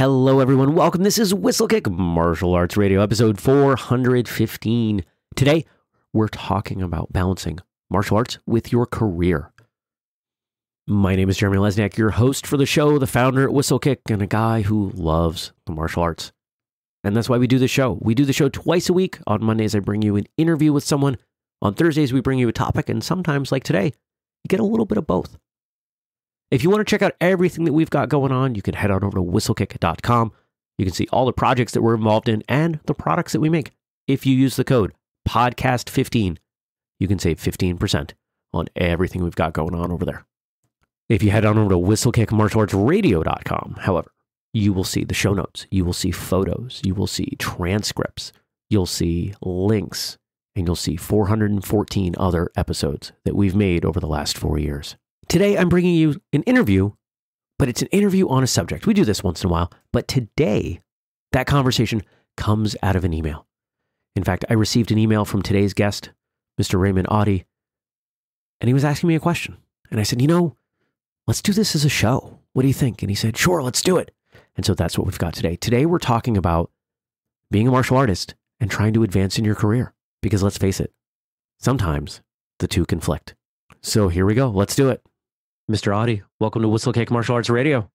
Hello, everyone. Welcome. This is Whistlekick Martial Arts Radio, episode 415. Today, we're talking about balancing martial arts with your career. My name is Jeremy Lesniak, your host for the show, the founder at Whistlekick, and a guy who loves the martial arts. And that's why we do the show. We do the show twice a week. On Mondays, I bring you an interview with someone. On Thursdays, we bring you a topic. And sometimes, like today, you get a little bit of both. If you want to check out everything that we've got going on, you can head on over to whistlekick.com. You can see all the projects that we're involved in and the products that we make. If you use the code podcast15, you can save 15% on everything we've got going on over there. If you head on over to whistlekickmartialartsradio.com, however, you will see the show notes, you will see photos, you will see transcripts, you'll see links, and you'll see 414 other episodes that we've made over the last four years. Today, I'm bringing you an interview, but it's an interview on a subject. We do this once in a while, but today, that conversation comes out of an email. In fact, I received an email from today's guest, Mr. Raymond Auty, and he was asking me a question. And I said, You know, let's do this as a show. What do you think? And he said, Sure, let's do it. And so that's what we've got today. Today, we're talking about being a martial artist and trying to advance in your career. Because let's face it, sometimes the two conflict. So here we go. Let's do it. Mr. Auty, welcome to Whistlekick Martial Arts Radio.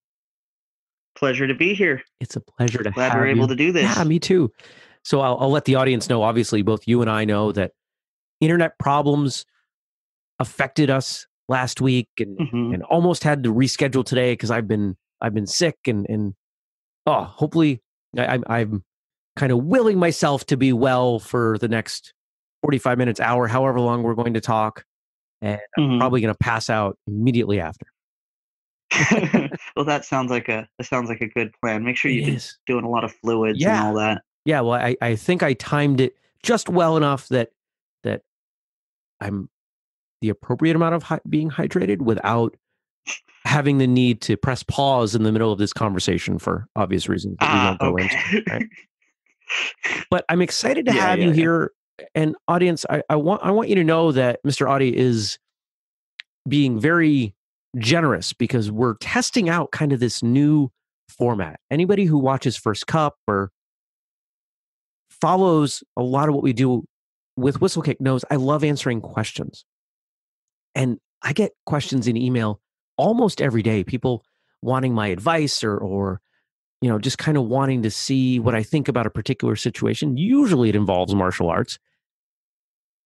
Pleasure to be here. It's a pleasure to Glad have we're able you. to do this. Yeah, me too. So I'll, I'll let the audience know. Obviously, both you and I know that internet problems affected us last week, and Mhm. and almost had to reschedule today because I've been I've been sick, and and oh, hopefully I, I'm I'm kind of willing myself to be well for the next forty five minutes, hour, however long we're going to talk, and I'm Mhm. probably going to pass out immediately after. well, that sounds like a that sounds like a good plan. Make sure you're doing a lot of fluids Yeah. and all that. Yeah, well, I, I think I timed it just well enough that that I'm the appropriate amount of hy- being hydrated without having the need to press pause in the middle of this conversation for obvious reasons that we Ah, won't go into. right? But I'm excited to Yeah, have yeah, you yeah. here, and audience. I, I want I want you to know that Mr. Auty is being very generous because we're testing out kind of this new format. Anybody who watches First Cup or follows a lot of what we do with Whistlekick knows I love answering questions. And I get questions in email almost every day, people wanting my advice or or you know, just kind of wanting to see what I think about a particular situation. Usually it involves martial arts.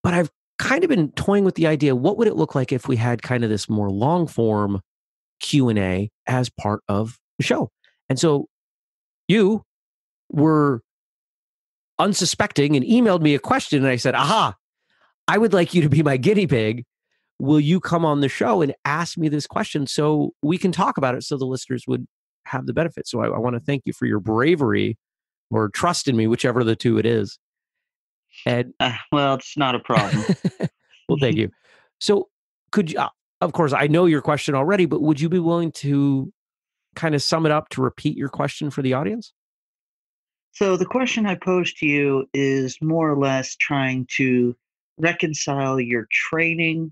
But I've kind of been toying with the idea what would it look like if we had kind of this more long form Q&A as part of the show. And so you were unsuspecting and emailed me a question and I said, "Aha, I would like you to be my guinea pig. Will you come on the show and ask me this question so we can talk about it so the listeners would have the benefit?" So I, I want to thank you for your bravery or trust in me, whichever of the two it is. And Uh, well, it's not a problem. well, thank you. So, could you, uh, of course, I know your question already, but would you be willing to kind of sum it up to repeat your question for the audience? so the question I posed to you is more or less trying to reconcile your training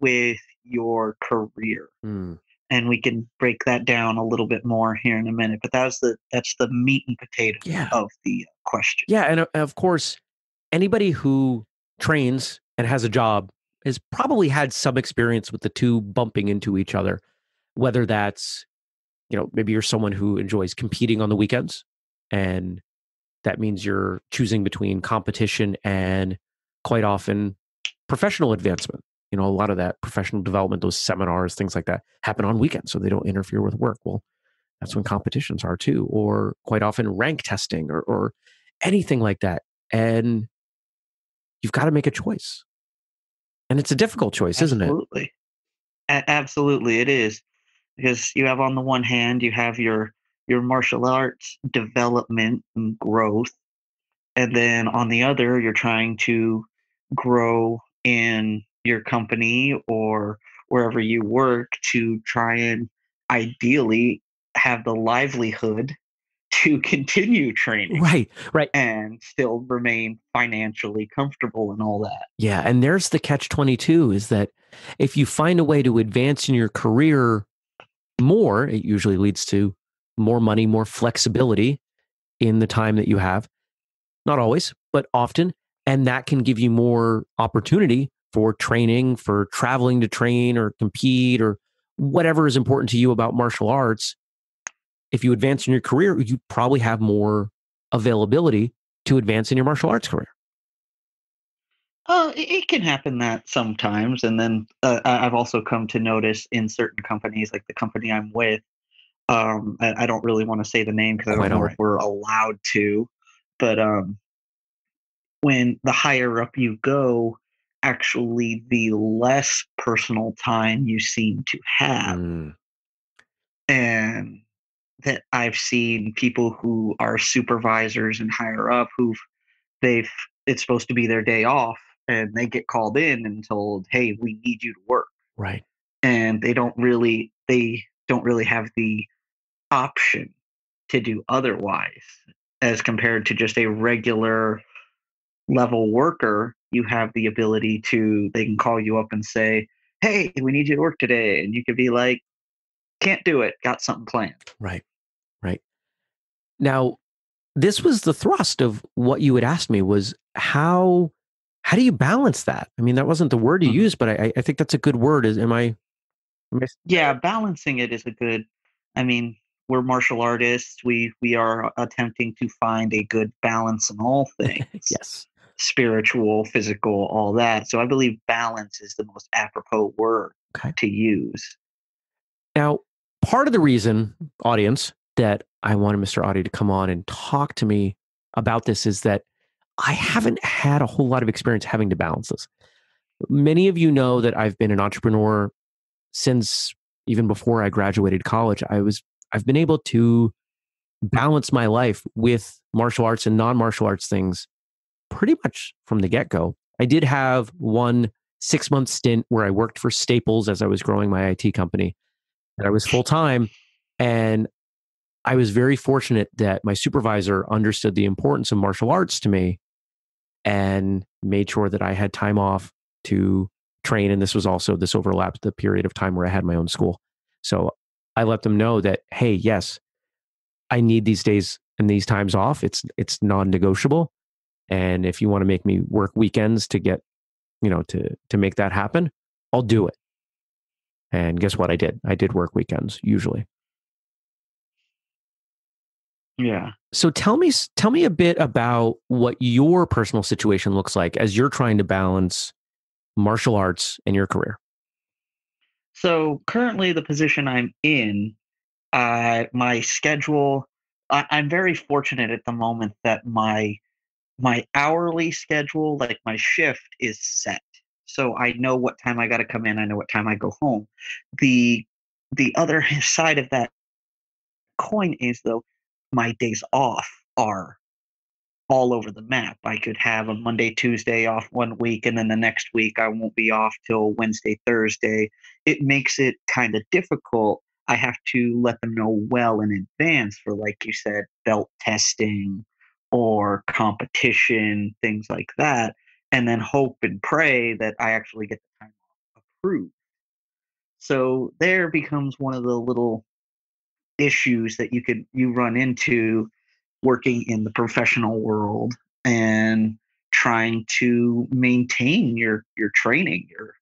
with your career. Hmm. And we can break that down a little bit more here in a minute. But that's the that's the meat and potatoes Yeah. of the question. Yeah, and uh, of course, anybody who trains and has a job has probably had some experience with the two bumping into each other, whether that's, you know, maybe you're someone who enjoys competing on the weekends and that means you're choosing between competition and quite often professional advancement. You know, a lot of that professional development, those seminars, things like that happen on weekends so they don't interfere with work. Well, that's when competitions are too, or quite often rank testing or, or anything like that. And you've got to make a choice. And it's a difficult mm, choice, isn't it? Absolutely. A- absolutely, it is because you have on the one hand you have your your martial arts development and growth, and then on the other you're trying to grow in your company or wherever you work to try and ideally have the livelihood to continue training Right, right. and still remain financially comfortable and all that. Yeah. And there's the catch 22 is that if you find a way to advance in your career more, it usually leads to more money, more flexibility in the time that you have. Not always, but often. And that can give you more opportunity for training, for traveling to train or compete or whatever is important to you about martial arts. If you advance in your career, you probably have more availability to advance in your martial arts career. Uh, it, can happen that sometimes, and then uh, I've also come to notice in certain companies, like the company I'm with. Um, I, I don't really want to say the name because I don't know all if we're allowed to, but um, when the higher up you go, actually, the less personal time you seem to have, Mm, and that I've seen people who are supervisors and higher up who've they've it's supposed to be their day off and they get called in and told, "Hey, we need you to work." right. And they don't really they don't really have the option to do otherwise as compared to just a regular level worker, you have the ability to they can call you up and say, "Hey, we need you to work today." And you could be like, "Can't do it. Got something planned." Right. Right. Now, this was the thrust of what you had asked me was how how do you balance that? I mean, that wasn't the word you Mhm. used, but I, I think that's a good word. Is am I? Am I Yeah, balancing it is a good I mean, we're martial artists. We we are attempting to find a good balance in all things. yes. Spiritual, physical, all that. So I believe balance is the most apropos word Okay. to use. Now, part of the reason, audience, that I wanted Mr. Auty to come on and talk to me about this is that I haven't had a whole lot of experience having to balance this. Many of you know that I've been an entrepreneur since even before I graduated college. I was I've been able to balance my life with martial arts and non-martial arts things pretty much from the get-go. I did have one 6-month stint where I worked for Staples as I was growing my IT company. And I was full-time and I was very fortunate that my supervisor understood the importance of martial arts to me and made sure that I had time off to train. And this was also, this overlapped the period of time where I had my own school. So I let them know that, hey, yes, I need these days and these times off. It's, it's non negotiable. And if you want to make me work weekends to get, you know, to, to make that happen, I'll do it. And guess what? I did. I did work weekends usually. Yeah. So tell me tell me a bit about what your personal situation looks like as you're trying to balance martial arts and your career. So currently, the position I'm in, uh, my schedule. I, I'm very fortunate at the moment that my my hourly schedule, like my shift, is set. So I know what time I got to come in. I know what time I go home. The the other side of that coin is though, my days off are all over the map. I could have a Monday, Tuesday off one week, and then the next week I won't be off till Wednesday, Thursday. It makes it kind of difficult. I have to let them know well in advance for, like you said, belt testing or competition, things like that, and then hope and pray that I actually get the time approved. So there becomes one of the little issues that you could you run into working in the professional world and trying to maintain your your training your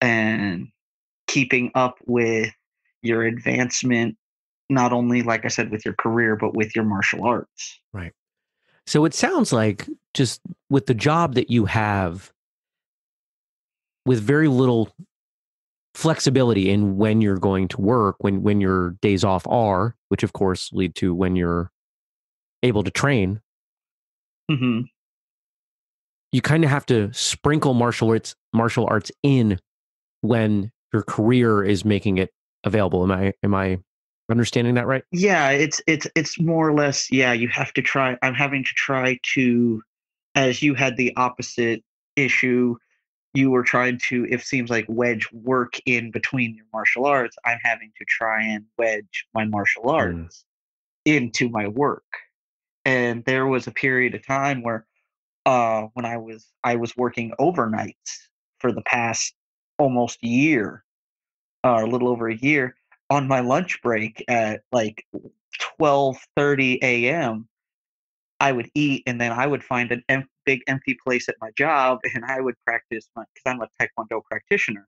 and keeping up with your advancement not only like i said with your career but with your martial arts Right. So it sounds like just with the job that you have with very little flexibility in when you're going to work, when when your days off are, which of course lead to when you're able to train, hmm you kind of have to sprinkle martial arts martial arts in when your career is making it available. Am I am I understanding that right? yeah it's it's it's more or less yeah you have to try i'm having to try to as you had the opposite issue you were trying to it seems like wedge work in between your martial arts i'm having to try and wedge my martial arts into my work and there was a period of time where uh when i was i was working overnights for the past almost year uh, a little over a year on my lunch break at like 12:30 a.m. I would eat and then I would find a em- big empty place at my job and I would practice my because I'm a taekwondo practitioner.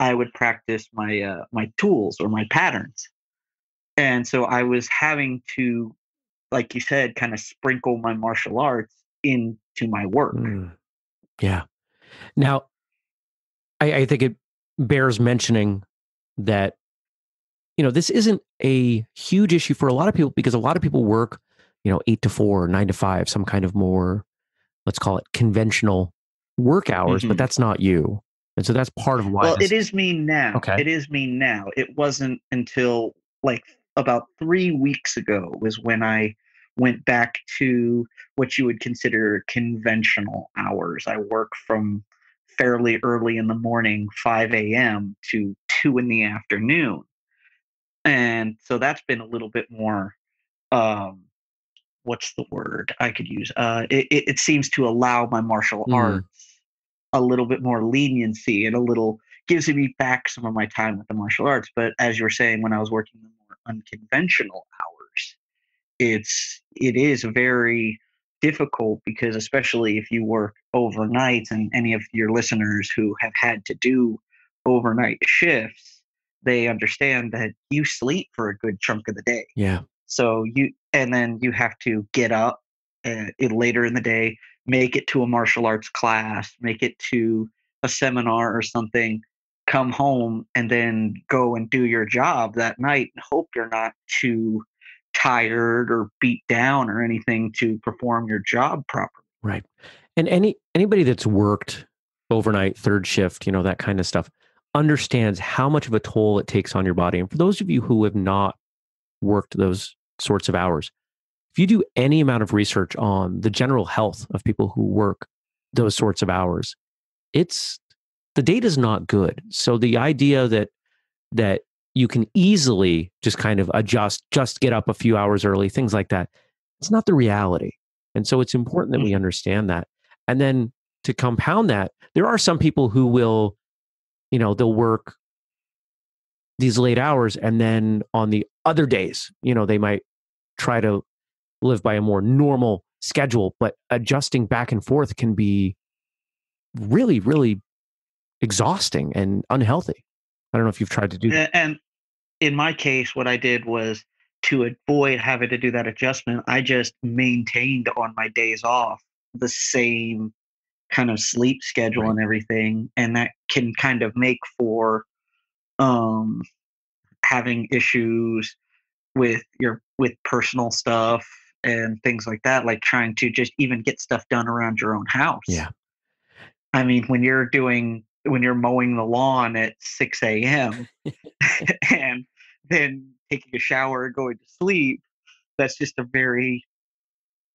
I would practice my uh, my tuls or my patterns. And so I was having to like you said kind of sprinkle my martial arts into my work. Mm. Yeah. Now, I, I think it bears mentioning that you know this isn't a huge issue for a lot of people because a lot of people work you know eight to four nine to five some kind of more let's call it conventional work hours Mhm. but that's not you and so that's part of why Well, this- it is me now. Okay. It is me now. It wasn't until like about three weeks ago was when I went back to what you would consider conventional hours. I work from fairly early in the morning, 5 a.m. to 2 in the afternoon. And so that's been a little bit more, um, what's the word I could use? Uh, it, it, seems to allow my martial Mhm. arts a little bit more leniency and a little gives me back some of my time with the martial arts. But as you were saying, when I was working the more unconventional hours, it's it is very difficult because especially if you work overnight and any of your listeners who have had to do overnight shifts, they understand that you sleep for a good chunk of the day. yeah So you and then you have to get up uh, later in the day, make it to a martial arts class, make it to a seminar or something, come home and then go and do your job that night and hope you're not too tired or beat down or anything to perform your job properly. right and any anybody that's worked overnight third shift you know that kind of stuff understands how much of a toll it takes on your body. And for those of you who have not worked those sorts of hours if you do any amount of research on the general health of people who work those sorts of hours it's the data is not good. So the idea that that you can easily just kind of adjust just get up a few hours early things like that it's not the reality. And so it's important that mm-hmm. we understand that. And then to compound that there are some people who will you know they'll work these late hours and then on the other days you know they might try to live by a more normal schedule but adjusting back and forth can be really really exhausting and unhealthy. I don't know if you've tried to do that. And in my case, what I did was to avoid having to do that adjustment, I just maintained on my days off the same kind of sleep schedule Right. and everything. And that can kind of make for um, having issues with your with personal stuff and things like that, like trying to just even get stuff done around your own house. Yeah. I mean, when you're doing when you're mowing the lawn at 6 a.m. and then taking a shower and going to sleep, that's just a very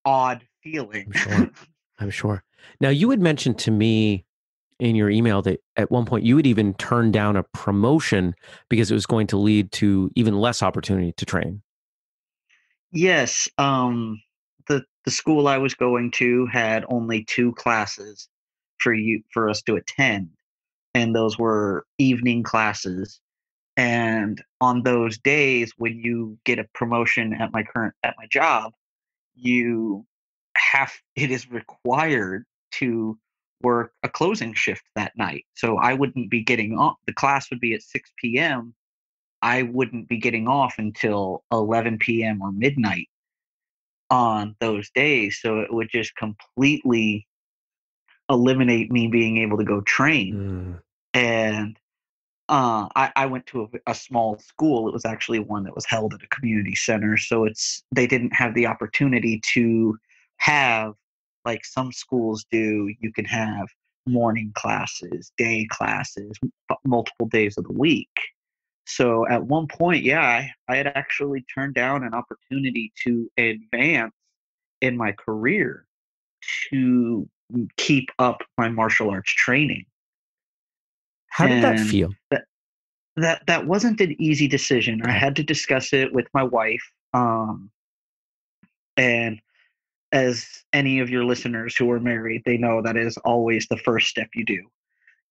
odd feeling. I'm sure. I'm sure. Now, you had mentioned to me in your email that at one point you would even turn down a promotion because it was going to lead to even less opportunity to train. yes, um, the the school I was going to had only two classes for you for us to attend, and those were evening classes. And on those days, when you get a promotion at my current at my job, you have it is required to work a closing shift that night. So I wouldn't be getting off. The class would be at 6 p.m. I wouldn't be getting off until 11 p.m. or midnight on those days. So it would just completely eliminate me being able to go train Mm, and uh, I, I went to a, a small school. It was actually one that was held at a community center, so it's they didn't have the opportunity to have like some schools do. You can have morning classes, day classes, multiple days of the week. So at one point, yeah, I, I had actually turned down an opportunity to advance in my career to keep up my martial arts training. How did that feel? that that that wasn't an easy decision. I had to discuss it with my wife. Um, and as any of your listeners who are married, they know that is always the first step you do.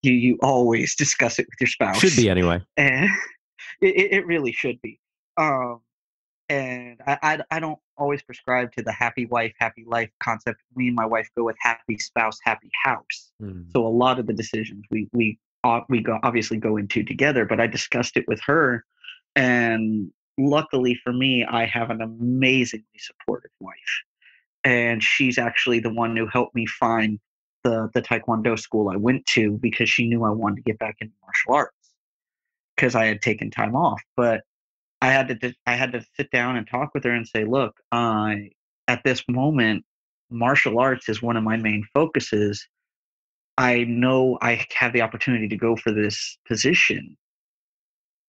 You you always discuss it with your spouse. Should be anyway. and it, it it really should be. Um, and I, I, I don't always prescribe to the happy wife, happy life concept. Me and my wife go with happy spouse, happy house. Mm. So a lot of the decisions we we uh, we go, obviously go into together. But I discussed it with her, and luckily for me, I have an amazingly supportive wife, and she's actually the one who helped me find the the Taekwondo school I went to because she knew I wanted to get back into martial arts because I had taken time off, but I had to I had to sit down and talk with her and say, look, I at this moment, martial arts is one of my main focuses. I know I have the opportunity to go for this position,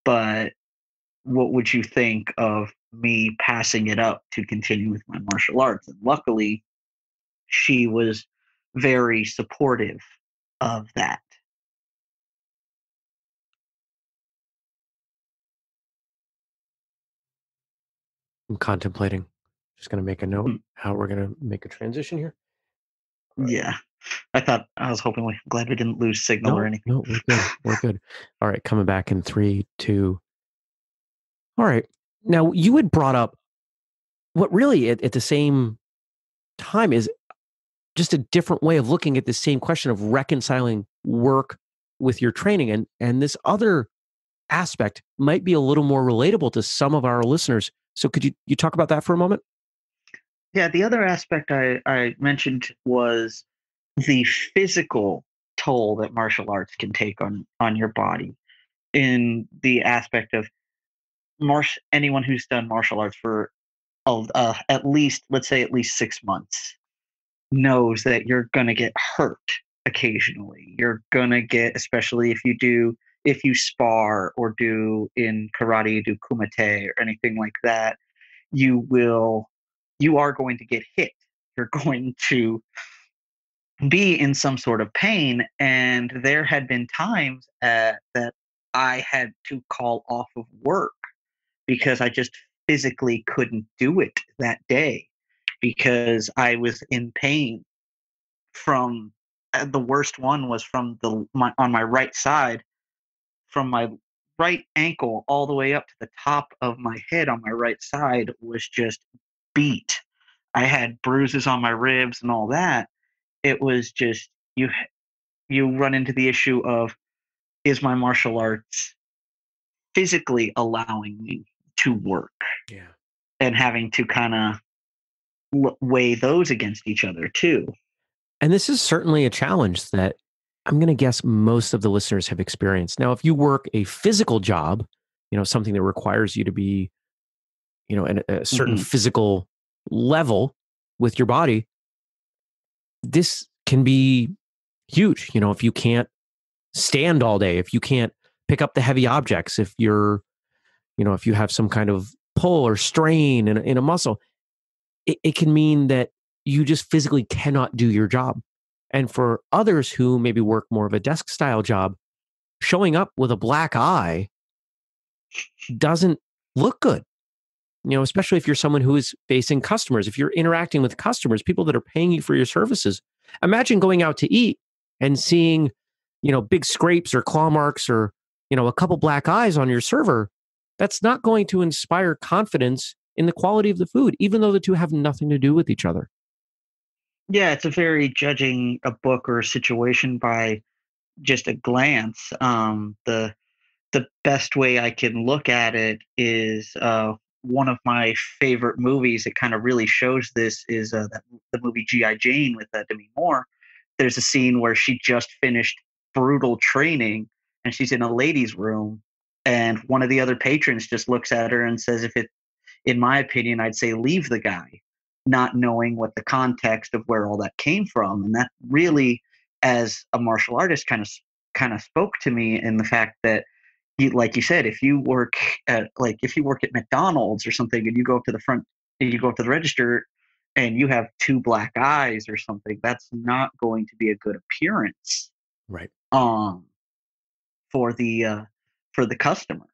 but what would you think of me passing it up to continue with my martial arts? And luckily, she was very supportive of that. I'm contemplating. Just going to make a note Mm. how we're going to make a transition here. Right. Yeah. I thought I was hoping we glad we didn't lose signal No, or anything. no, we're good. We're good. All right, coming back in three, two. All right. Now you had brought up what really at, at the same time is just a different way of looking at the same question of reconciling work with your training and and this other aspect might be a little more relatable to some of our listeners. So could you you talk about that for a moment? Yeah, the other aspect I, I mentioned was the physical toll that martial arts can take on on your body in the aspect of marsh anyone who's done martial arts for uh, at least let's say at least six months knows that you're gonna get hurt occasionally you're gonna get especially if you do if you spar or do in karate do kumite or anything like that you will you are going to get hit you're going to be in some sort of pain. And there had been times uh, that I had to call off of work because I just physically couldn't do it that day because I was in pain from uh, the worst one was from the my, on my right side from my right ankle all the way up to the top of my head on my right side was just beat. I had bruises on my ribs and all that it was just you you run into the issue of is my martial arts physically allowing me to work Yeah. and having to kind of l- weigh those against each other too And this is certainly a challenge that I'm going to guess most of the listeners have experienced. Now, if you work a physical job, you know, something that requires you to be, you know, at a certain Mhm. physical level with your body, this can be huge. You know, if you can't stand all day, if you can't pick up the heavy objects, if you're, you know, if you have some kind of pull or strain in, a- in a muscle, it, it can mean that you just physically cannot do your job. And for others who maybe work more of a desk style job, showing up with a black eye doesn't look good. You know, especially if you're someone who is facing customers, if you're interacting with customers, people that are paying you for your services. Imagine going out to eat and seeing, you know, big scrapes or claw marks or, you know, a couple black eyes on your server. That's not going to inspire confidence in the quality of the food, even though the two have nothing to do with each other. yeah it's a very judging a book or a situation by just a glance um the the best way i can look at it is uh one of my favorite movies that kind of really shows this is uh, that, the movie G.I. Jane with uh, Demi Moore. There's a scene where she just finished brutal training and she's in a ladies' room, and one of the other patrons just looks at her and says, "If it, in my opinion, I'd say leave the guy," not knowing what the context of where all that came from, and that really, as a martial artist, kind of kind of spoke to me in the fact that you, like you said, if you work at like if you work at McDonald's or something and you go up to the front and you go up to the register and you have two black eyes or something, that's not going to be a good appearance Right. um for the uh for the customer.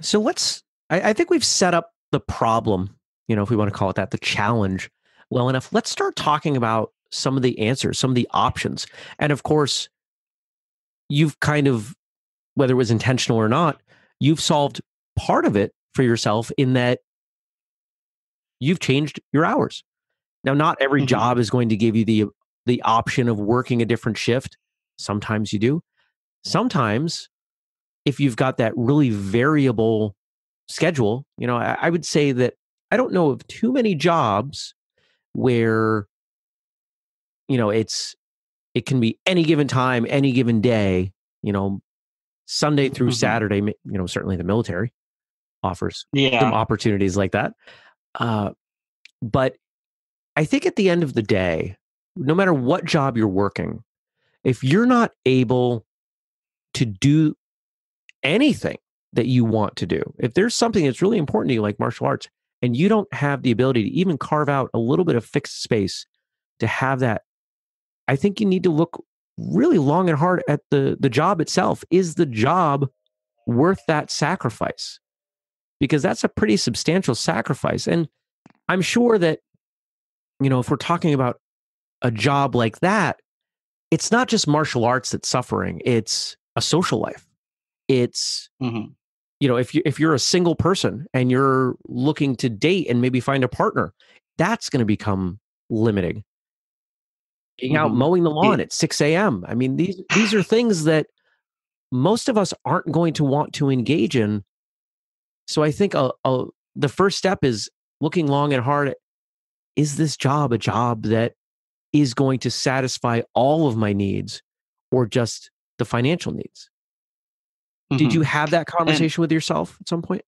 So let's, I, I think we've set up the problem, you know, if we want to call it that, the challenge well enough. Let's start talking about some of the answers, some of the options. And of course, you've kind of, whether it was intentional or not, you've solved part of it for yourself in that you've changed your hours. Now, not every Mhm. job is going to give you the the option of working a different shift. Sometimes you do. Sometimes, if you've got that really variable schedule, you know, I, I would say that I don't know of too many jobs where, you know, it's it can be any given time, any given day. You know, Sunday through Mhm. Saturday. You know, certainly the military offers some opportunities like that. Uh, but I think at the end of the day, no matter what job you're working, if you're not able to do anything that you want to do, if there's something that's really important to you, like martial arts, and you don't have the ability to even carve out a little bit of fixed space to have that, I think you need to look really long and hard at the the job itself. Is the job worth that sacrifice? Because that's a pretty substantial sacrifice. And I'm sure that, you know, if we're talking about a job like that, it's not just martial arts that's suffering, it's a social life. It's Mhm. you know if you if you're a single person and you're looking to date and maybe find a partner that's going to become limiting being out Mhm. mowing the lawn at 6 a.m i mean these these are things that most of us aren't going to want to engage in so i think a, a, the first step is looking long and hard at is this job a job that is going to satisfy all of my needs or just the financial needs did Mhm. you have that conversation with yourself at some point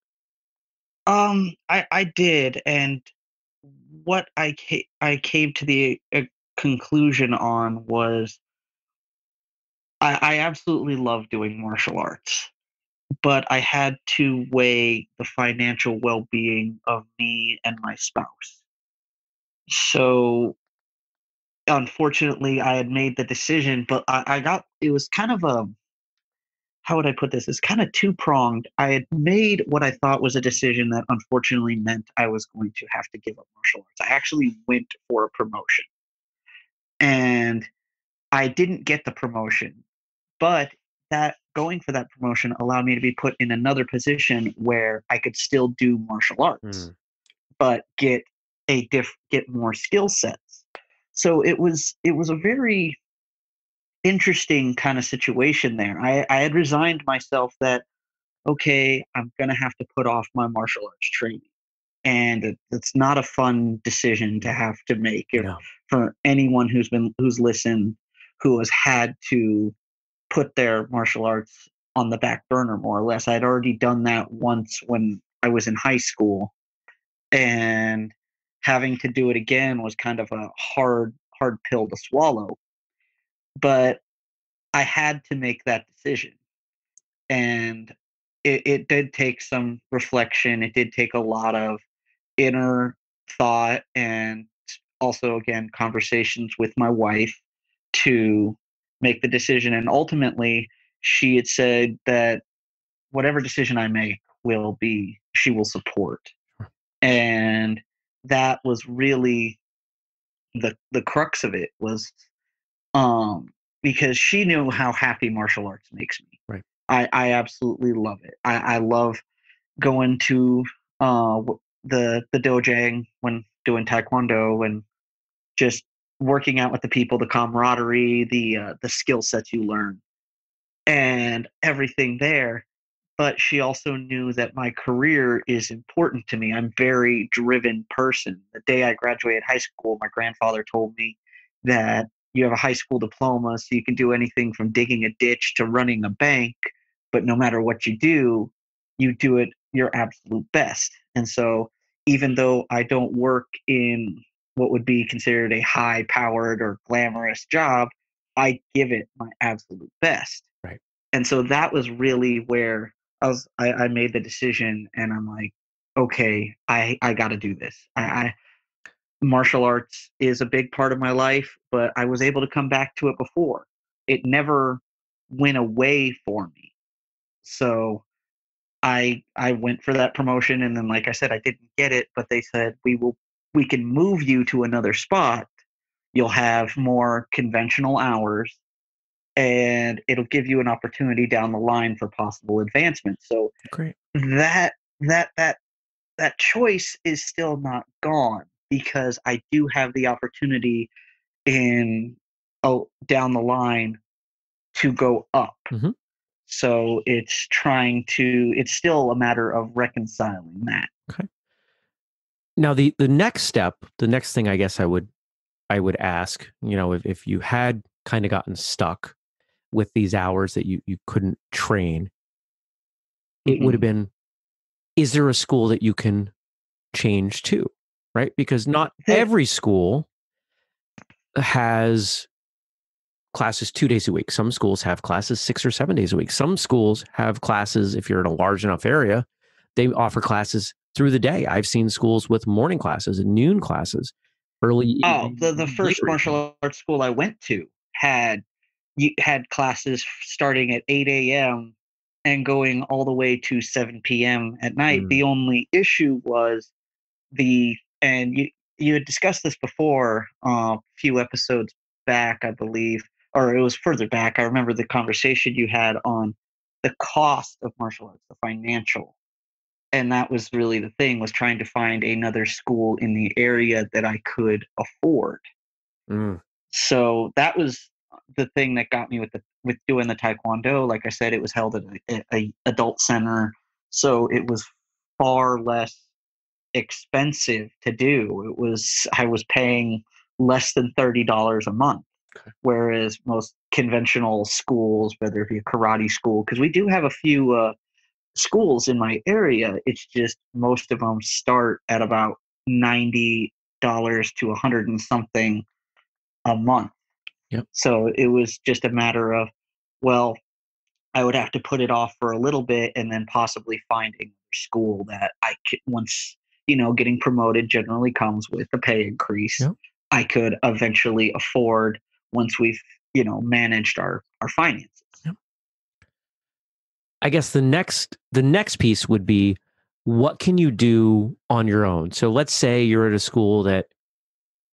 Um, I I did, and what I ca- I came to the uh, conclusion on was I, I absolutely love doing martial arts, but I had to weigh the financial well being of me and my spouse. So unfortunately, I had made the decision, but I, I got it was kind of a how would I put this? It's kind of two pronged. I had made what I thought was a decision that unfortunately meant I was going to have to give up martial arts. I actually went for a promotion and I didn't get the promotion, but that going for that promotion allowed me to be put in another position where I could still do martial arts, Mm. but get a diff get more skill sets. So it was it was a very interesting kind of situation there. I, I had resigned myself that, okay, I'm going to have to put off my martial arts training. And it, it's not a fun decision to have to make if- No. for anyone who's been, who's listened, who has had to put their martial arts on the back burner more or less. I'd already done that once when I was in high school. And having to do it again was kind of a hard, hard pill to swallow but I had to make that decision. And it, it did take some reflection. It did take a lot of inner thought and also, again, conversations with my wife to make the decision. And ultimately, she had said that whatever decision I make will be, she will support. And that was really the the crux of it was um because she knew how happy martial arts makes me. Right. I, I absolutely love it. I, I love going to uh the the dojang when doing taekwondo and just working out with the people, the camaraderie, the uh, the skill sets you learn, and everything there. But she also knew that my career is important to me. I'm a very driven person. The day I graduated high school, my grandfather told me that you have a high school diploma, so you can do anything from digging a ditch to running a bank. But no matter what you do, you do it your absolute best. And so, even though I don't work in what would be considered a high powered or glamorous job, I give it my absolute best. Right. And so that was really where I was I, I made the decision and I'm like, okay, I, I gotta do this. I, I martial arts is a big part of my life, but I was able to come back to it before. It never went away for me. So I I went for that promotion and then like I said I didn't get it, but they said we will we can move you to another spot. You'll have more conventional hours and it'll give you an opportunity down the line for possible advancement. So Great. that that that that choice is still not gone because I do have the opportunity in oh down the line to go up. Mhm. So it's trying to it's still a matter of reconciling that. Okay. Now the the next step, the next thing I guess I would I would ask, you know, if, if you had kind of gotten stuck with these hours that you you couldn't train, it would have been is there a school that you can change to? Right? Because not every school has classes two days a week. Some schools have classes six or seven days a week. Some schools have classes, if you're in a large enough area, they offer classes through the day. I've seen schools with morning classes and noon classes, early. Oh, the, the first later martial arts school I went to had you had classes starting at 8 a.m. and going all the way to 7 p.m. at night. Mm. The only issue was the and you you had discussed this before uh, a few episodes back, I believe, or it was further back. I remember the conversation you had on the cost of martial arts, the financial and that was really the thing was trying to find another school in the area that I could afford. Mm, So that was the thing that got me with the with doing the taekwondo. Like I said, it was held at a, a adult center, so it was far less expensive to do. It was I was paying less than thirty dollars a month. Okay. Whereas most conventional schools, whether it be a karate school, because we do have a few uh, schools in my area, it's just most of them start at about ninety dollars to a hundred and something a month. Yep. So it was just a matter of, well, I would have to put it off for a little bit and then possibly find a school that I could once you know getting promoted generally comes with a pay increase. Yep. I could eventually afford once we've you know managed our our finances. I guess the next the next piece would be what can you do on your own? So let's say you're at a school that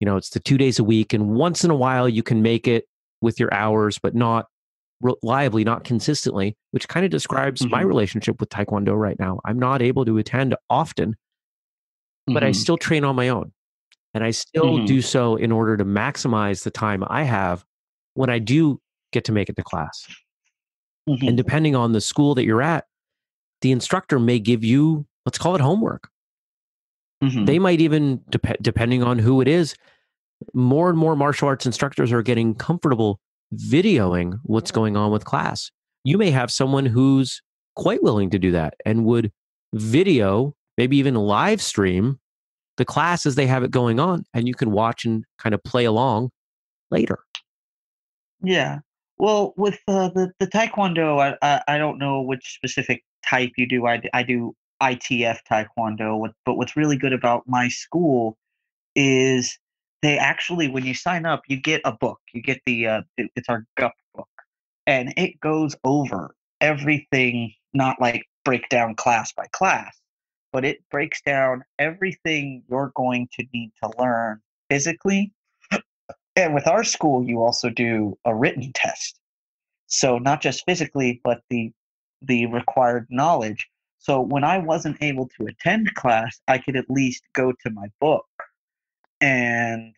you know it's the 2 days a week and once in a while you can make it with your hours but not reliably, not consistently, which kind of describes my Mhm. relationship with taekwondo right now. I'm not able to attend often, but I Mhm. still train on my own. And I still Mhm. do so in order to maximize the time I have when I do get to make it to class. Mhm. And depending on the school that you're at, the instructor may give you, let's call it homework. They might even, dep- depending on who it is, more and more martial arts instructors are getting comfortable videoing what's going on with class. You may have someone who's quite willing to do that and would video, maybe even live stream the class as they have it going on, and you can watch and kind of play along later. Yeah. Well, with uh, the the taekwondo, I, I I don't know which specific type you do. i, I do ITF taekwondo. But what's really good about my school is they actually, when you sign up, you get a book. You get the uh, it- it's our GUP book, and it goes over everything. Not like breakdown class by class, but it breaks down everything you're going to need to learn physically and with our school, you also do a written test. So not just physically, but the the required knowledge. So when I wasn't able to attend class, I could at least go to my book and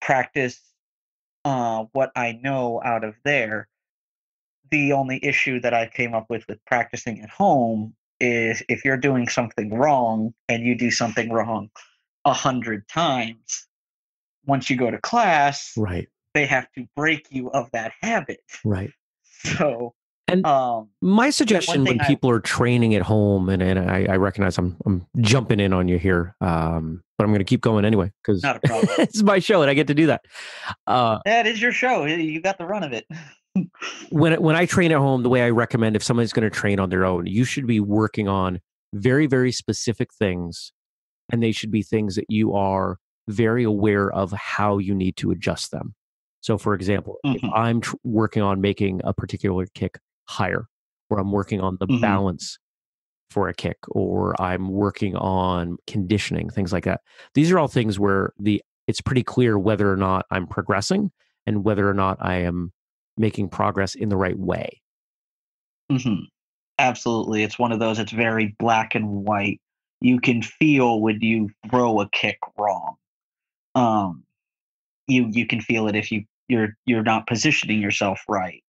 practice uh, what I know out of there. The only issue that I came up with with practicing at home is if you're doing something wrong and you do something wrong a hundred times, once you go to class, Right. they have to break you of that habit. Right. So, And- um, My suggestion when I- people are training at home, and, and I, I recognize I'm I'm jumping in on you here, um, but I'm going to keep going anyway because not a problem. it's my show and I get to do that. Uh, that is your show. You got the run of it. when when I train at home, the way I recommend if somebody's going to train on their own, you should be working on very very specific things, and they should be things that you are very aware of how you need to adjust them. So, for example, if Mhm. I'm tr- working on making a particular kick higher, or I'm working on the Mhm. balance for a kick, or I'm working on conditioning, things like that. These are all things where the it's pretty clear whether or not I'm progressing and whether or not I am making progress in the right way. hmm Absolutely. It's one of those, it's very black and white. you can feel when you throw a kick wrong. Um, you you can feel it if you you're you're not positioning yourself right,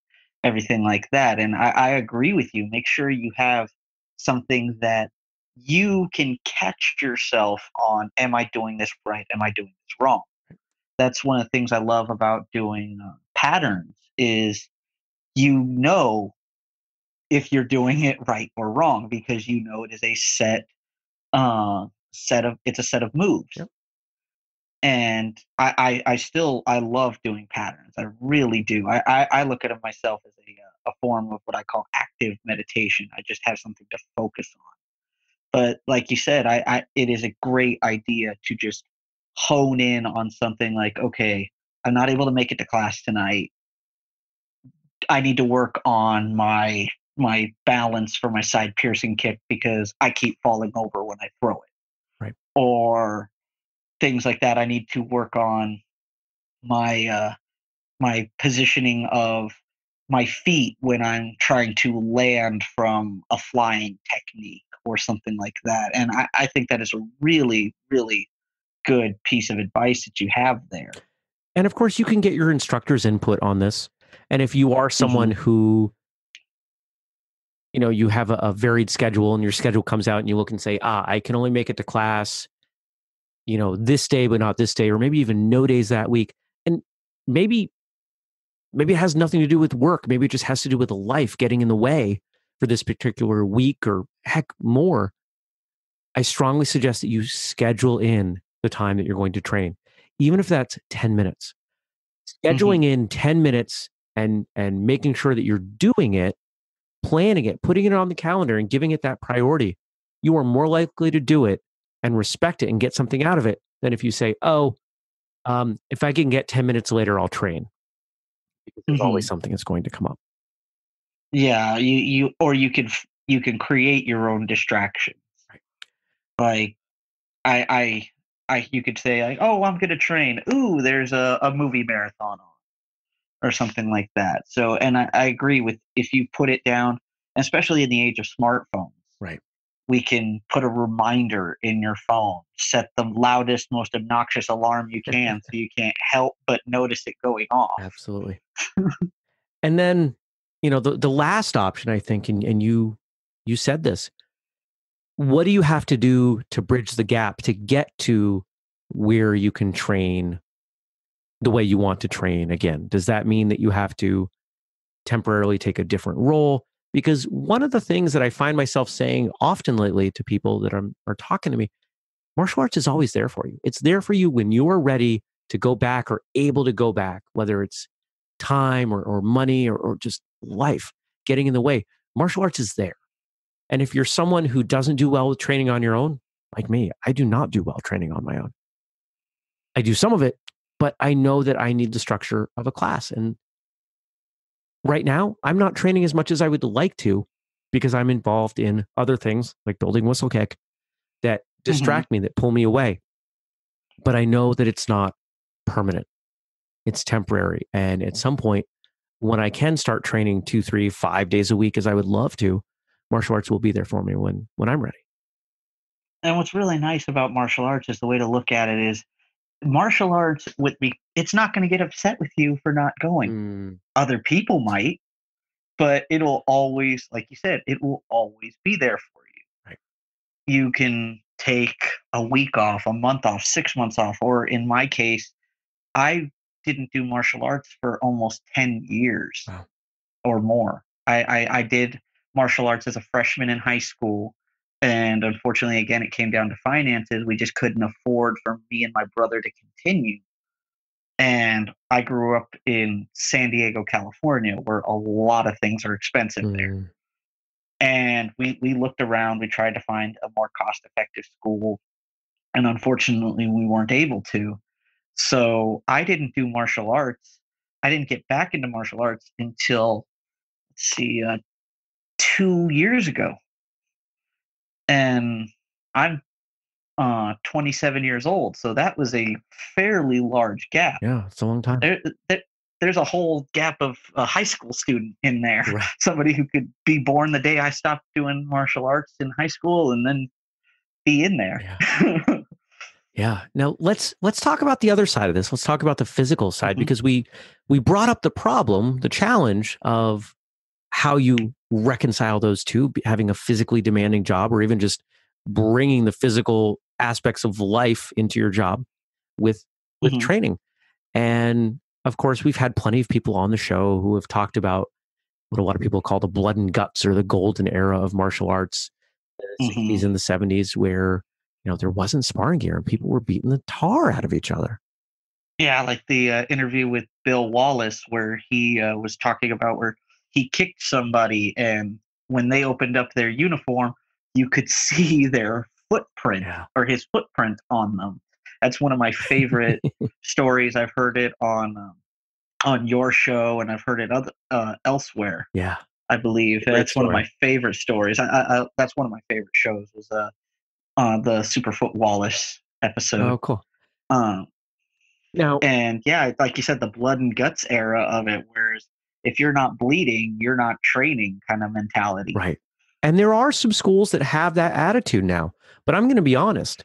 everything like that. And I, I agree with you. Make sure you have something that you can catch yourself on. Am I doing this right? Am I doing this wrong? That's one of the things I love about doing uh, patterns is you know if you're doing it right or wrong because you know it is a set uh, set of it's a set of moves. Yep. And I, I, I still I love doing patterns. I really do. I, I, I look at it myself as a uh, a form of what I call active meditation. I just have something to focus on. But like you said, I, I it is a great idea to just hone in on something like, okay, I'm not able to make it to class tonight. I need to work on my my balance for my side piercing kick because I keep falling over when I throw it. Right. Or things like that. I need to work on my uh, my positioning of my feet when I'm trying to land from a flying technique or something like that. And I, I think that is a really, really good piece of advice that you have there. And of course, you can get your instructor's input on this. And if you are someone Mm-hmm. who, you know, you have a, a varied schedule and your schedule comes out and you look and say, ah, I can only make it to class, you know, this day, but not this day, or maybe even no days that week. And maybe, maybe it has nothing to do with work. Maybe it just has to do with life getting in the way for this particular week or heck more. I strongly suggest that you schedule in the time that you're going to train, even if that's 10 minutes. Scheduling in 10 minutes and and making sure that you're doing it, planning it, putting it on the calendar and giving it that priority, you are more likely to do it and respect it and get something out of it than if you say, "Oh, um, if I can get 10 minutes later, I'll train." Because there's always something that's going to come up. Yeah, you you or you can you can create your own distractions. Right. Like I I I you could say like, "Oh, I'm going to train. Ooh, there's a a movie marathon on." Or something like that. So, and I, I agree with if you put it down, especially in the age of smartphones. Right. We can put a reminder in your phone, set the loudest, most obnoxious alarm you can so you can't help but notice it going off. Absolutely. and then, you know, the the last option I think and and you you said this. What do you have to do to bridge the gap to get to where you can train the way you want to train again? Does that mean that you have to temporarily take a different role? Because one of the things that I find myself saying often lately to people that are, are talking to me, martial arts is always there for you. It's there for you when you are ready to go back or able to go back, whether it's time or, or money or, or just life getting in the way. Martial arts is there. And if you're someone who doesn't do well with training on your own, like me, I do not do well training on my own. I do some of it, but I know that I need the structure of a class. And right now, I'm not training as much as I would like to because I'm involved in other things like building whistlekick that mm-hmm. distract me, that pull me away. But I know that it's not permanent, it's temporary. And at some point, when I can start training two, three, five days a week, as I would love to, martial arts will be there for me when when I'm ready. And what's really nice about martial arts is the way to look at it is martial arts would be it's not going to get upset with you for not going. Mm, Other people might, but it'll always, like you said, it will always be there for you. Right. You can take a week off, a month off, six months off, or in my case, I didn't do martial arts for almost 10 years Wow. or more. I, I, I did martial arts as a freshman in high school. And unfortunately, again, it came down to finances. We just couldn't afford for me and my brother to continue. And I grew up in San Diego, California, where a lot of things are expensive there. mm, And we, we looked around, we tried to find a more cost effective school. And unfortunately, we weren't able to. So I didn't do martial arts. I didn't get back into martial arts until, let's see, uh, two years ago. And I'm uh, 27 years old. So that was a fairly large gap. Yeah, it's a long time. There, there, there's a whole gap of a high school student in there. Right. Somebody who could be born the day I stopped doing martial arts in high school and then be in there. Yeah. yeah. Now let's let's talk about the other side of this. Let's talk about the physical side Mhm. because we we brought up the problem, the challenge of how you reconcile those two, having a physically demanding job or even just bringing the physical aspects of life into your job with with Mhm. training. And of course, we've had plenty of people on the show who have talked about what a lot of people call the blood and guts or the golden era of martial arts, the Mhm. 60s and the 70s, where you know there wasn't sparring gear and people were beating the tar out of each other. Yeah, like the uh, interview with Bill Wallace, where he uh, was talking about where he kicked somebody, and when they opened up their uniform, you could see their footprint Yeah. or his footprint on them. That's one of my favorite stories. I've heard it on um, on your show, and I've heard it other uh, elsewhere. Yeah. I believe Great that's one of my favorite stories. I, I, I, that's one of my favorite shows. Was uh, uh the Superfoot Wallace episode. Oh, cool. Um, Now, and yeah, like you said, the blood and guts era of it. Whereas if you're not bleeding, you're not training kind of mentality. right. And there are some schools that have that attitude now, but I'm going to be honest.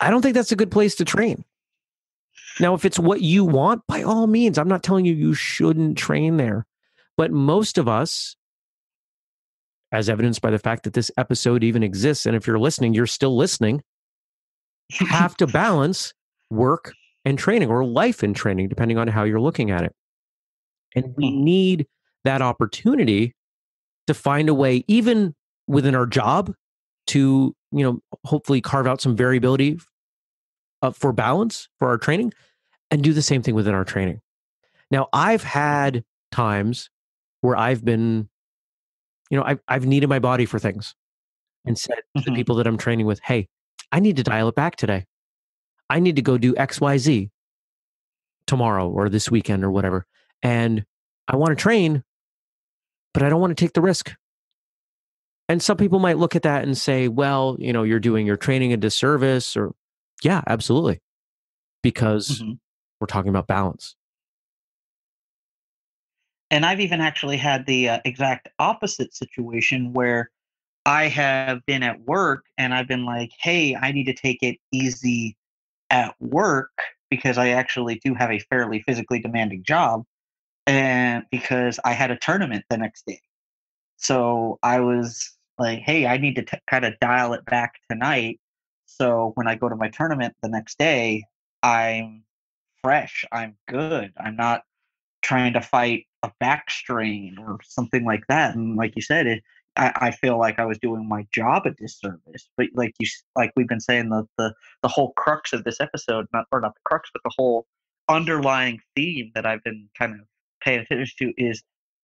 I don't think that's a good place to train. Now, if it's what you want, by all means, I'm not telling you you shouldn't train there. But most of us, as evidenced by the fact that this episode even exists, and if you're listening, you're still listening, have to balance work and training or life and training, depending on how you're looking at it. And we Mhm. need that opportunity to find a way, even within our job, to, you know, hopefully carve out some variability uh, for balance for our training and do the same thing within our training. Now, I've had times where I've been, you know, I've, I've needed my body for things and said to the Mhm. people that I'm training with, hey, I need to dial it back today. I need to go do XYZ tomorrow or this weekend or whatever. And I want to train, but I don't want to take the risk. And some people might look at that and say, well, you know, you're doing your training a disservice or, yeah, absolutely. Because Mhm. we're talking about balance. And I've even actually had the uh, exact opposite situation where I have been at work and I've been like, hey, I need to take it easy at work because I actually do have a fairly physically demanding job. And because I had a tournament the next day. So I was like, hey, I need to t- kind of dial it back tonight. So when I go to my tournament the next day, I'm fresh. I'm good. I'm not trying to fight a back strain or something like that. And like you said, it, I, I feel like I was doing my job a disservice. But like you, like we've been saying, the the the whole crux of this episode, not or not the crux, but the whole underlying theme that I've been kind of paying attention to is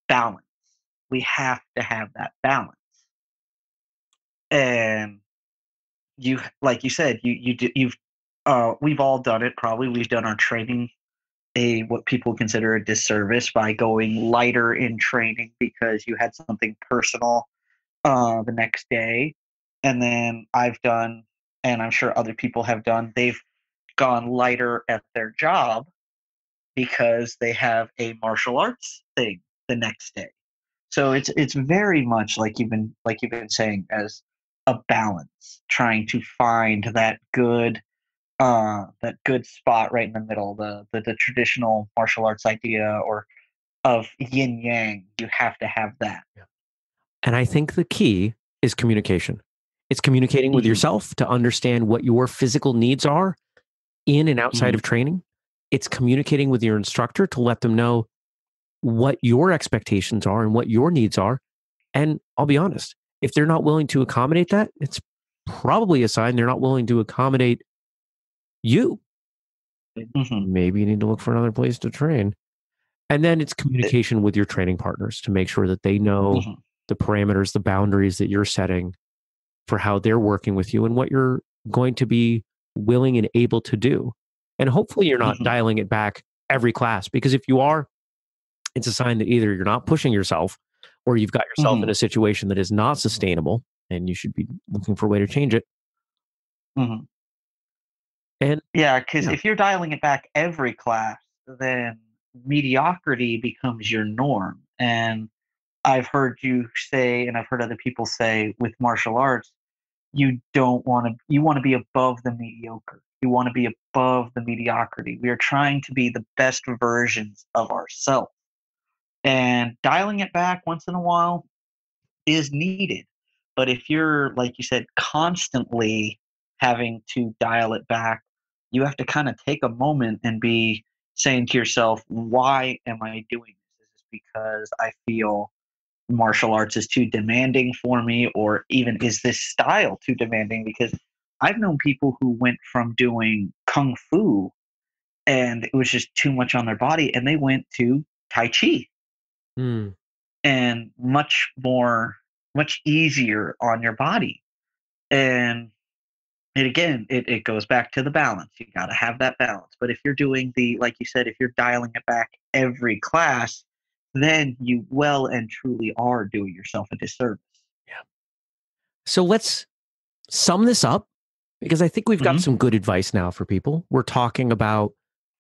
balance. We have to have that balance. And you, like you said, you you do, you've uh, we've all done it. Probably we've done our training a what people consider a disservice by going lighter in training because you had something personal uh, the next day, and then I've done, and I'm sure other people have done. They've gone lighter at their job because they have a martial arts thing the next day. So it's it's very much like you've been like you've been saying as a balance, trying to find that good uh that good spot right in the middle, the the, the traditional martial arts idea or of yin yang. You have to have that. And I think the key is communication. It's communicating with Mhm. yourself to understand what your physical needs are in and outside Mhm. of training. It's communicating with your instructor to let them know what your expectations are and what your needs are. And I'll be honest, if they're not willing to accommodate that, it's probably a sign they're not willing to accommodate you. Mhm. Maybe you need to look for another place to train. And then it's communication with your training partners to make sure that they know Mhm. the parameters, the boundaries that you're setting for how they're working with you and what you're going to be willing and able to do. And hopefully you're not Mhm. dialing it back every class because if you are, it's a sign that either you're not pushing yourself or you've got yourself in Mhm. a situation that is not sustainable and you should be looking for a way to change it. Mhm. And Yeah, because if you're dialing it back every class, then mediocrity becomes your norm. And I've heard you say, and I've heard other people say with martial arts, you don't want to you want to be above the mediocre. You want to be above the mediocrity. We are trying to be the best versions of ourselves and dialing it back once in a while is needed. But if you're like you said constantly having to dial it back you have to kind of take a moment and be saying to yourself why am i doing this? Is this because i feel martial arts is too demanding for me or even is this style too demanding? Because i've known people who went from doing kung fu and it was just too much on their body and they went to tai chi. Mm. and much more much easier on your body. And and again it, it goes back to the balance. You got to have that balance. But if you're doing the like you said if you're dialing it back every class then you well and truly are doing yourself a disservice Yeah. So let's sum this up because I think we've got Mhm. some good advice now for people. We're talking about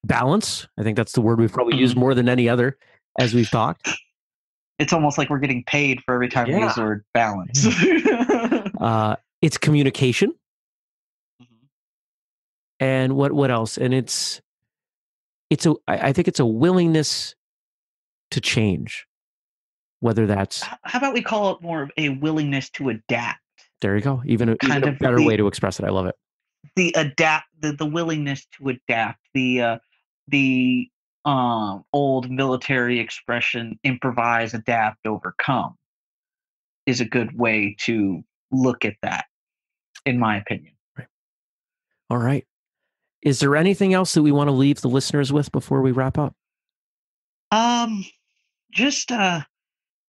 balance. I think that's the word we've probably used more than any other as we've talked. it's almost like we're getting paid for every time we use the word balance Uh, it's communication. Mhm. and what what else and it's it's a i I think it's a willingness to change whether that's how about we call it more of a willingness to adapt? There you go even a, Kind even a of better the- way to express it i love it. The adapt the, the willingness to adapt the uh the um old military expression improvise adapt overcome is a good way to look at that in my opinion. All right. Is there anything else that we want to leave the listeners with before we wrap up? Um just uh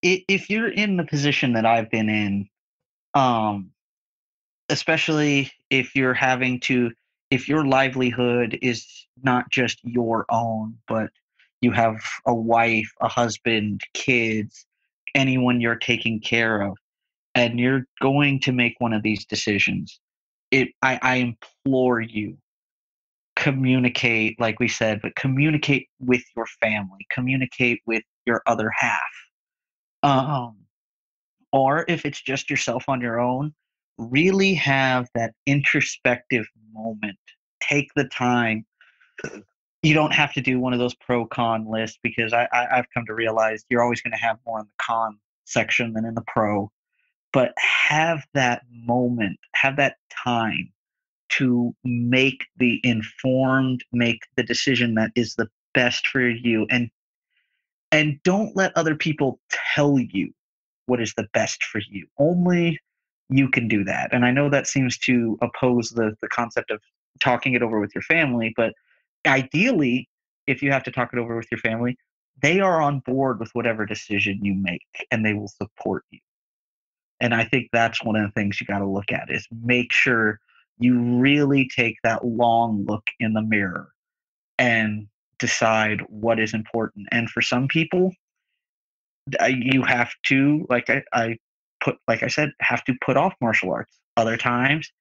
if you're in the position that i've been in um especially if you're having to if your livelihood is not just your own but you have a wife a husband kids anyone you're taking care of and you're going to make one of these decisions it i, I implore you communicate like we said but communicate with your family communicate with your other half. Um or if it's just yourself on your own really have that introspective moment. Take the time. You don't have to do one of those pro con lists because I, I i've come to realize you're always going to have more in the con section than in the pro. But have that moment have that time to make the informed make the decision that is the best for you and and don't let other people tell you what is the best for you. Only you can do that and i know that seems to oppose the the concept of talking it over with your family but ideally if you have to talk it over with your family they are on board with whatever decision you make and they will support you. And i think that's one of the things you got to look at is make sure you really take that long look in the mirror and decide what is important. And for some people you have to like I, I put like i said have to put off martial arts. Other times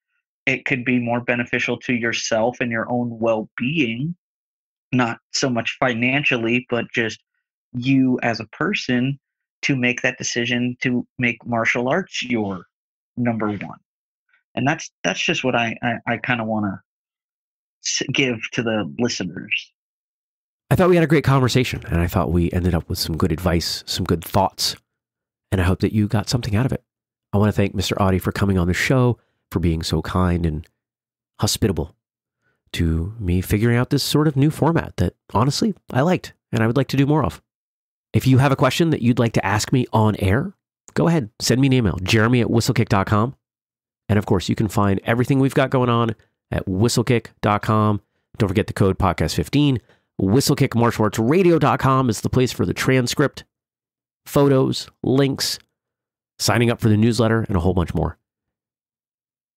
it could be more beneficial to yourself and your own well-being not so much financially but just you as a person to make that decision to make martial arts your number one. And that's that's just what i i, I kind of want to give to the listeners i thought we had a great conversation and i thought we ended up with some good advice some good thoughts and i hope that you got something out of it i want to thank mr Auty for coming on the show for being so kind and hospitable to me figuring out this sort of new format that honestly I liked and I would like to do more of. If you have a question that you'd like to ask me on air, go ahead, send me an email, jeremy at whistlekick.com. And of course, you can find everything we've got going on at whistlekick.com. Don't forget the code podcast15. Whistlekickmartialartsradio.com is the place for the transcript, photos, links, signing up for the newsletter, and a whole bunch more.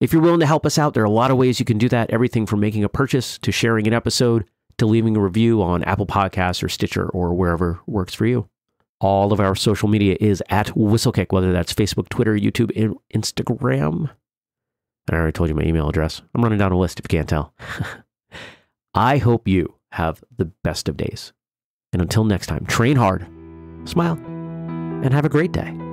If you're willing to help us out, there are a lot of ways you can do that. Everything from making a purchase to sharing an episode to leaving a review on Apple Podcasts or Stitcher or wherever works for you. All of our social media is at Whistlekick, whether that's Facebook, Twitter, YouTube, and Instagram. And I already told you my email address. I'm running down a list if you can't tell. I hope you have the best of days. And until next time, train hard, smile, and have a great day.